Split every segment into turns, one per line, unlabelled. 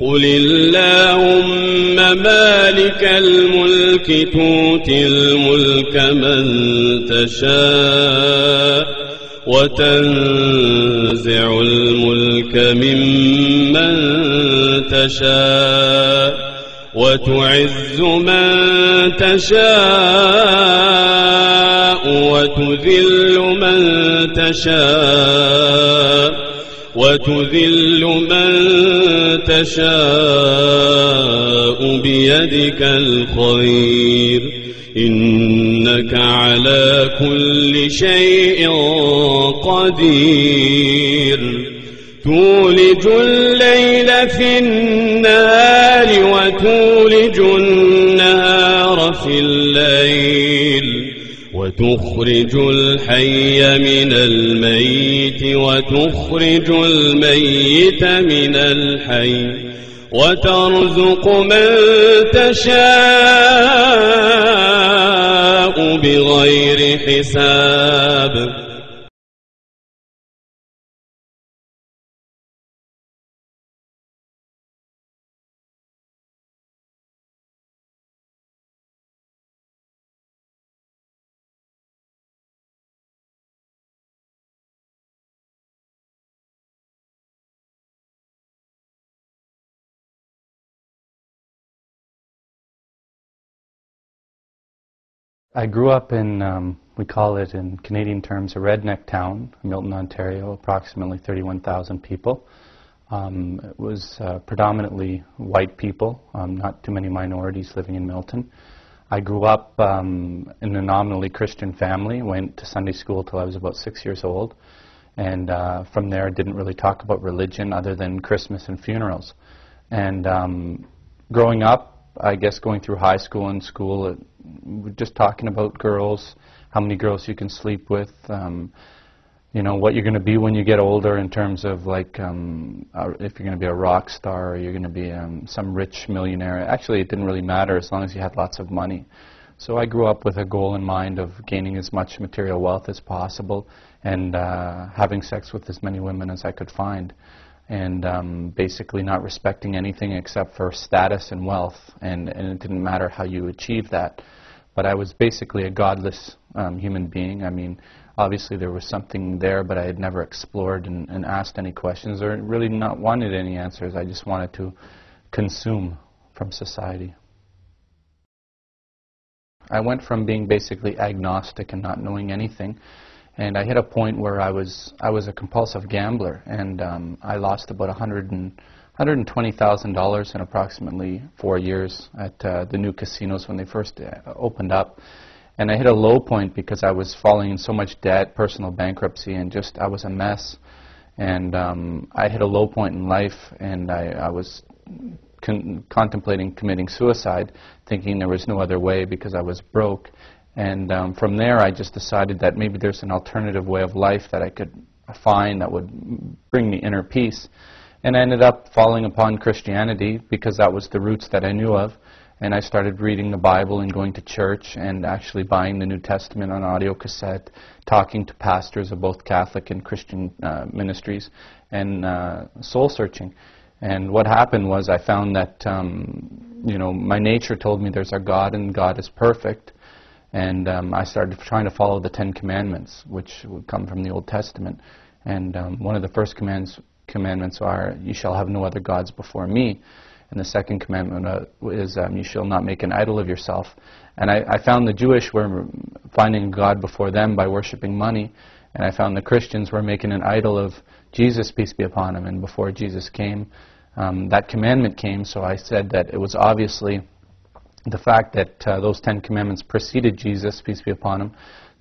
قل اللهم مالك الملك تؤتي الملك من تشاء وتنزع الملك ممن تشاء وتعز من تشاء وتذل من تشاء وتذل من تشاء بيدك الخير. إنك على كل شيء قدير. تولج الليل في النهار وتولج النهار في الليل وتخرج الحي من الميت وتخرج الميت من الحي وترزق من تشاء بغير حساب
I grew up in, um, we call it in Canadian terms, a redneck town, Milton, Ontario, approximately 31,000 people. Um, it was uh, predominantly white people, um, not too many minorities living in Milton. I grew up um, in a nominally Christian family, went to Sunday school till I was about six years old, and uh, from there didn't really talk about religion other than Christmas and funerals. And um, growing up, I guess going through high school and school, it, we're just talking about girls, how many girls you can sleep with, um, you know, what you're going to be when you get older in terms of like um, uh, if you're going to be a rock star or you're going to be um, some rich millionaire. Actually, it didn't really matter as long as you had lots of money. So I grew up with a goal in mind of gaining as much material wealth as possible and uh, having sex with as many women as I could find and um, basically not respecting anything except for status and wealth, and, and it didn't matter how you achieved that. But I was basically a godless um, human being. I mean, obviously there was something there, but I had never explored and, and asked any questions or really not wanted any answers. I just wanted to consume from society. I went from being basically agnostic and not knowing anything and I hit a point where I was I was a compulsive gambler, and um, I lost about 100 and, $120,000 in approximately four years at uh, the new casinos when they first uh, opened up. And I hit a low point because I was falling in so much debt, personal bankruptcy, and just I was a mess. And um, I hit a low point in life, and I, I was con- contemplating committing suicide, thinking there was no other way because I was broke. And um, from there, I just decided that maybe there's an alternative way of life that I could find that would bring me inner peace. And I ended up falling upon Christianity because that was the roots that I knew of. And I started reading the Bible and going to church and actually buying the New Testament on audio cassette, talking to pastors of both Catholic and Christian uh, ministries, and uh, soul searching. And what happened was I found that, um, you know, my nature told me there's a God and God is perfect. And um, I started trying to follow the Ten Commandments, which would come from the Old Testament. And um, one of the first commands, commandments are, You shall have no other gods before me. And the second commandment uh, is, um, You shall not make an idol of yourself. And I, I found the Jewish were finding God before them by worshiping money. And I found the Christians were making an idol of Jesus, peace be upon him. And before Jesus came, um, that commandment came, so I said that it was obviously the fact that uh, those Ten Commandments preceded Jesus, peace be upon him,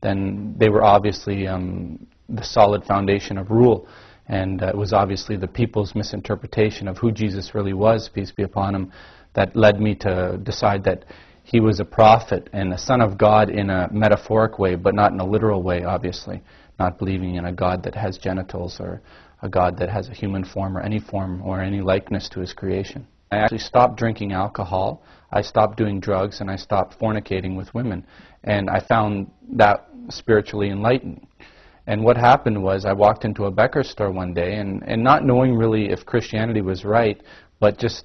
then they were obviously um, the solid foundation of rule. And uh, it was obviously the people's misinterpretation of who Jesus really was, peace be upon him, that led me to decide that he was a prophet and a son of God in a metaphoric way, but not in a literal way, obviously. Not believing in a God that has genitals or a God that has a human form or any form or any likeness to his creation. I actually stopped drinking alcohol. I stopped doing drugs and I stopped fornicating with women. And I found that spiritually enlightening. And what happened was I walked into a Becker store one day and, and not knowing really if Christianity was right, but just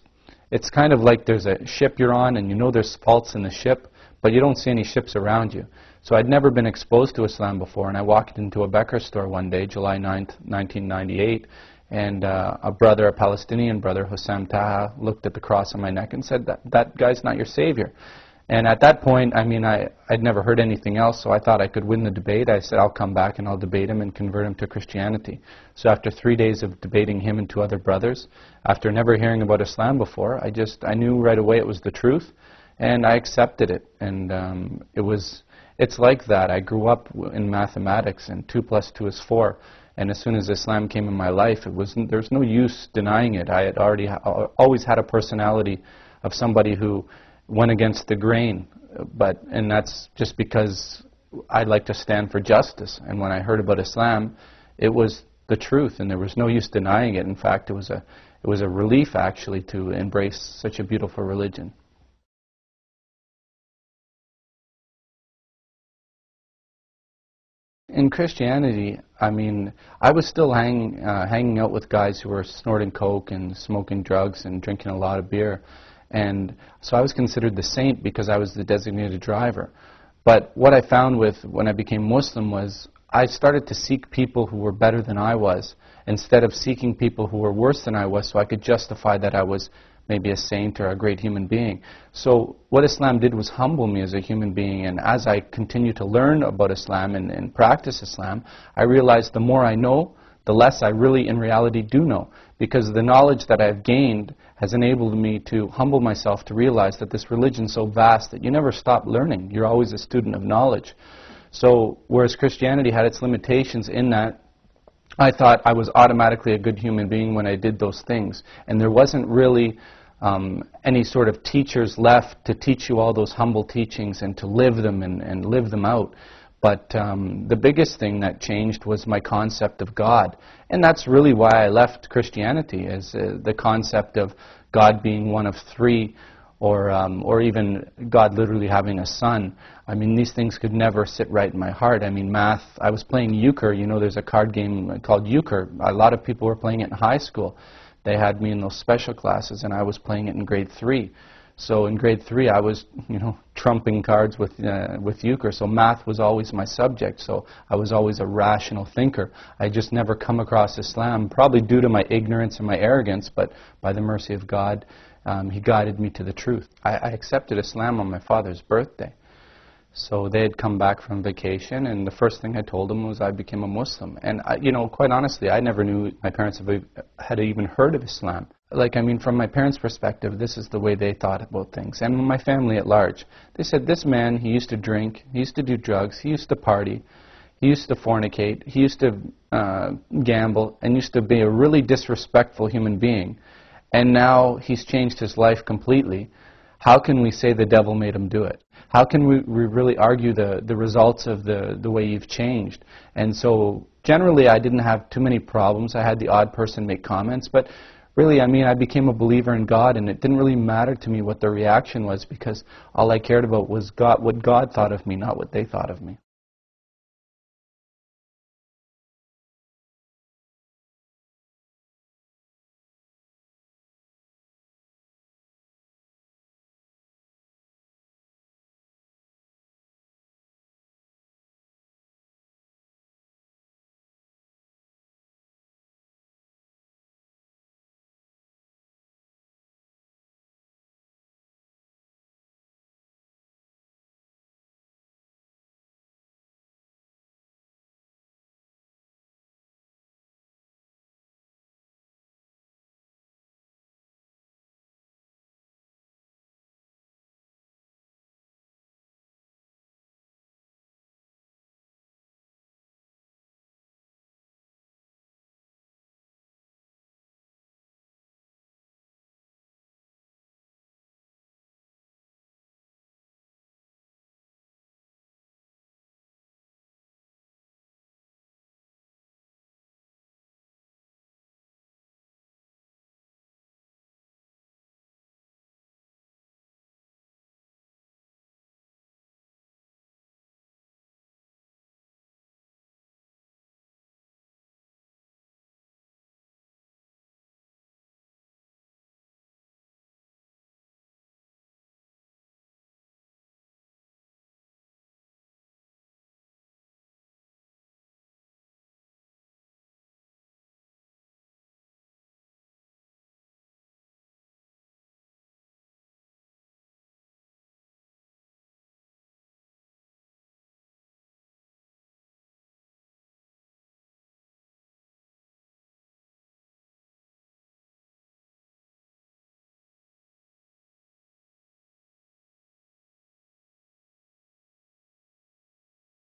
it's kind of like there's a ship you're on and you know there's faults in the ship, but you don't see any ships around you. So I'd never been exposed to Islam before, and I walked into a Becker store one day, July 9th, 1998, and uh, a brother, a Palestinian brother, Hussam Taha, looked at the cross on my neck and said, that, that guy's not your savior. And at that point, I mean, I, I'd never heard anything else, so I thought I could win the debate. I said, I'll come back and I'll debate him and convert him to Christianity. So after three days of debating him and two other brothers, after never hearing about Islam before, I just, I knew right away it was the truth, and I accepted it. And um, it was, it's like that. I grew up in mathematics, and two plus two is four. And as soon as Islam came in my life, it was, there's no use denying it. I had already, ha- always had a personality of somebody who went against the grain, but and that's just because I like to stand for justice. And when I heard about Islam, it was the truth, and there was no use denying it. In fact, it was a it was a relief actually to embrace such a beautiful religion. In Christianity, I mean, I was still hang, uh, hanging out with guys who were snorting coke and smoking drugs and drinking a lot of beer. And so I was considered the saint because I was the designated driver. But what I found with when I became Muslim was I started to seek people who were better than I was instead of seeking people who were worse than I was so I could justify that I was maybe a saint or a great human being. So what Islam did was humble me as a human being and as I continue to learn about Islam and, and practice Islam, I realized the more I know, the less I really in reality do know. Because the knowledge that I've gained has enabled me to humble myself to realize that this religion is so vast that you never stop learning. You're always a student of knowledge. So whereas Christianity had its limitations in that I thought I was automatically a good human being when I did those things. And there wasn't really um, any sort of teachers left to teach you all those humble teachings and to live them and, and live them out. But um, the biggest thing that changed was my concept of God. And that's really why I left Christianity, is uh, the concept of God being one of three, or, um, or even God literally having a son. I mean, these things could never sit right in my heart. I mean, math, I was playing euchre. You know, there's a card game called euchre. A lot of people were playing it in high school. They had me in those special classes, and I was playing it in grade three. So in grade three, I was, you know, trumping cards with uh, with euchre. So math was always my subject. So I was always a rational thinker. I just never come across Islam, probably due to my ignorance and my arrogance. But by the mercy of God, um, He guided me to the truth. I, I accepted Islam on my father's birthday. So they had come back from vacation, and the first thing I told them was I became a Muslim. And I, you know, quite honestly, I never knew my parents had even heard of Islam. Like, I mean, from my parents' perspective, this is the way they thought about things, and my family at large. They said, "This man, he used to drink, he used to do drugs, he used to party, he used to fornicate, he used to uh, gamble, and used to be a really disrespectful human being, and now he's changed his life completely." How can we say the devil made him do it? How can we, we really argue the, the results of the, the way you've changed? And so generally I didn't have too many problems. I had the odd person make comments, but really, I mean, I became a believer in God, and it didn't really matter to me what the reaction was because all I cared about was God, what God thought of me, not what they thought of me.